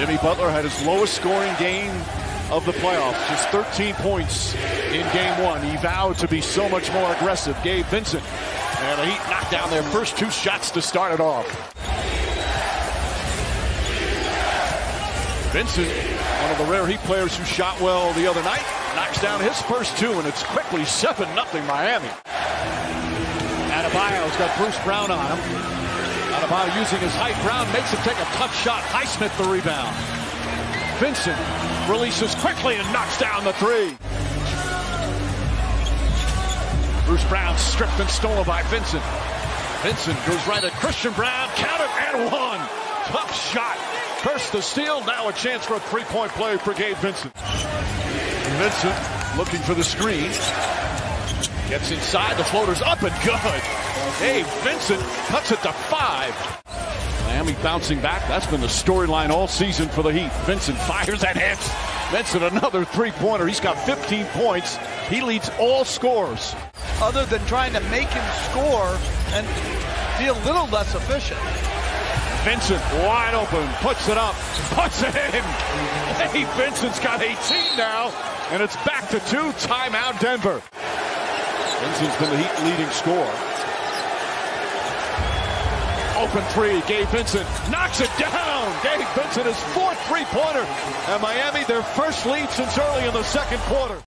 Jimmy Butler had his lowest scoring game of the playoffs, just 13 points in game one. He vowed to be so much more aggressive. Gabe Vincent and the Heat knocked down their first two shots to start it off. Vincent, one of the rare Heat players who shot well the other night, knocks down his first two, and it's quickly 7 0 Miami. Adebayo's got Bruce Brown on him. Adebayo using his height. Brown makes him take a tough shot. Highsmith the rebound. Vincent releases quickly and knocks down the three. Bruce Brown stripped and stolen by Vincent. Vincent goes right at Christian Braun. Count it and one. Tough shot. First the steal. Now a chance for a three-point play for Gabe Vincent. Vincent looking for the screen. Gets inside. The floater's up and good. Hey, Vincent cuts it to five. Miami bouncing back. That's been the storyline all season for the Heat. Vincent fires and hits. Vincent another three-pointer. He's got 15 points. He leads all scores other than trying to make him score and be a little less efficient. Vincent wide open, puts it up, puts it in. Hey, Vincent's got 18 now, and it's back to two. Timeout, Denver. Vincent's been the Heat leading scorer. Open three, Gabe Vincent knocks it down. Gabe Vincent is fourth three-pointer, and Miami their first lead since early in the second quarter.